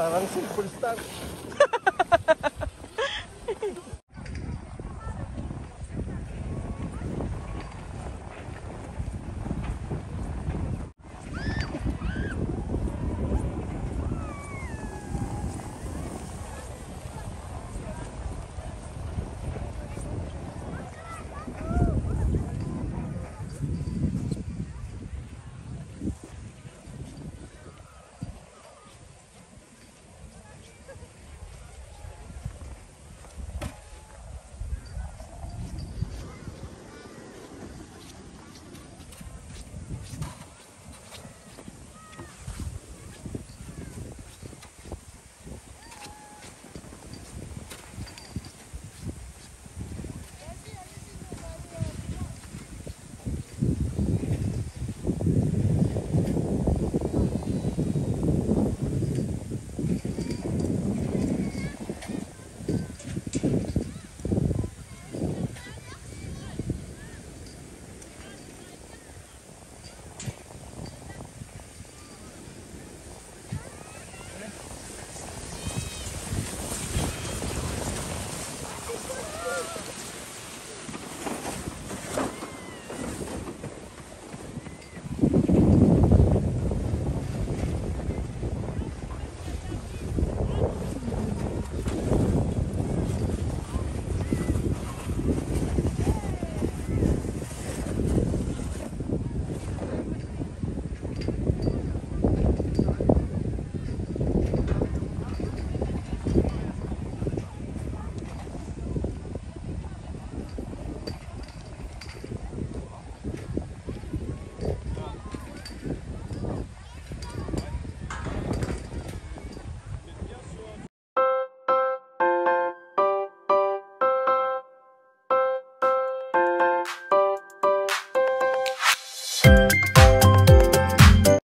Parang simple start.